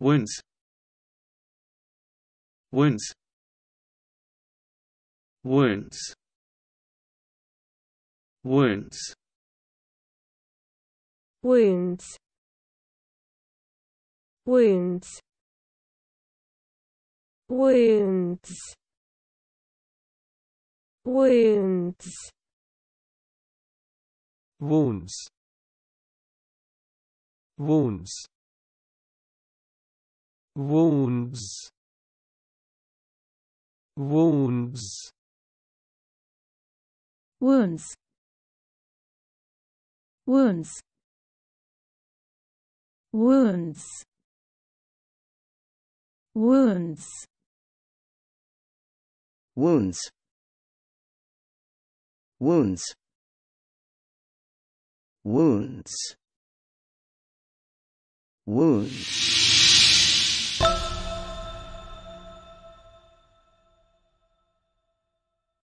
wounds wounds wounds wounds wounds wounds wounds wounds wounds wounds wounds wounds wounds. Wounds. Wounds. Wounds. Wounds. Wounds. Wounds. Wounds